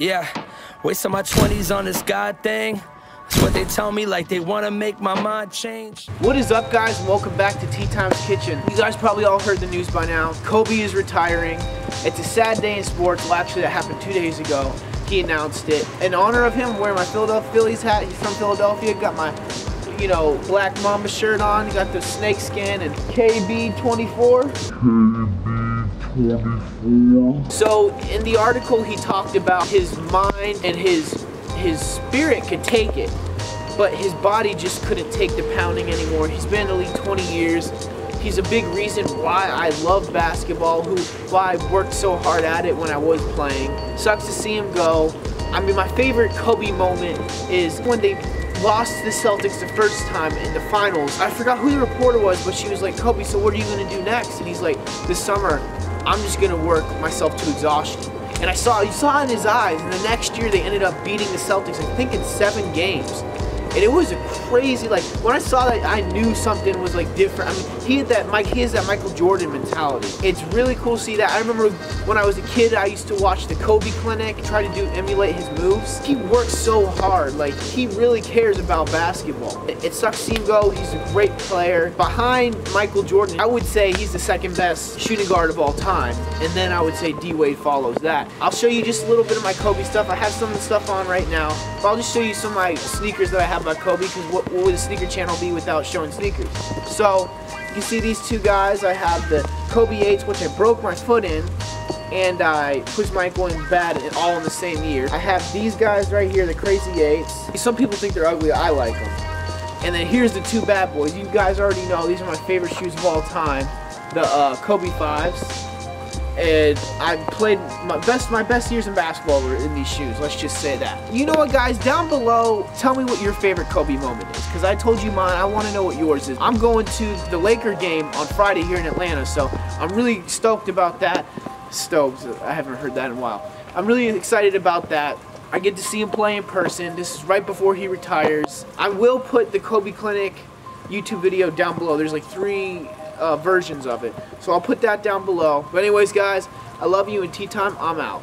Yeah, wasting my 20s on this God thing. That's what they tell me, like they want to make my mind change. What is up, guys? Welcome back to T-TiME's KiTCHEN. You guys probably all heard the news by now. Kobe is retiring. It's a sad day in sports. Well, actually, that happened two days ago. He announced it. In honor of him, I'm wearing my Philadelphia Phillies hat. He's from Philadelphia. Got my, you know, black mamba shirt on. Got the snake skin and KB24. So in the article, he talked about his mind and his his spirit could take it, but his body just couldn't take the pounding anymore. He's been in the league 20 years. He's a big reason why I love basketball, who why I worked so hard at it when I was playing. Sucks to see him go. I mean, my favorite Kobe moment is when they lost the Celtics the first time in the finals. I forgot who the reporter was, but she was like, Kobe, so what are you going to do next? And he's like, this summer, I'm just to work myself to exhaustion. And I saw, you saw in his eyes, and the next year they ended up beating the Celtics, I think in seven games. And it was a crazy, like, when I saw that, I knew something was, like, different. I mean, he had that, Mike, he has that Michael Jordan mentality. It's really cool to see that. I remember when I was a kid, I used to watch the Kobe Clinic, try to do, emulate his moves. He works so hard. Like, he really cares about basketball. It, it sucks to see him go. He's a great player. Behind Michael Jordan, I would say he's the second best shooting guard of all time. And then I would say D-Wade follows that. I'll show you just a little bit of my Kobe stuff. I have some of the stuff on right now. But I'll just show you some of my sneakers that I have about Kobe because what, what would a sneaker channel be without showing sneakers? So you see these two guys. I have the Kobe 8s, which I broke my foot in, and I pushed my ankle in bad and all in the same year. I have these guys right here, the Crazy 8s. Some people think they're ugly. I like them. And then here's the two bad boys. You guys already know these are my favorite shoes of all time. The uh, Kobe 5s and I played my best my best years in basketball were in these shoes. Let's just say that. You know what, guys? Down below, tell me what your favorite Kobe moment is, because I told you mine. I want to know what yours is. I'm going to the Laker game on Friday here in Atlanta, so I'm really stoked about that. Stoked. I haven't heard that in a while. I'm really excited about that. I get to see him play in person. This is right before he retires. I will put the Kobe Clinic YouTube video down below. There's like three uh, versions of it. So I'll put that down below. But anyways, guys, I love you and tea time. I'm out.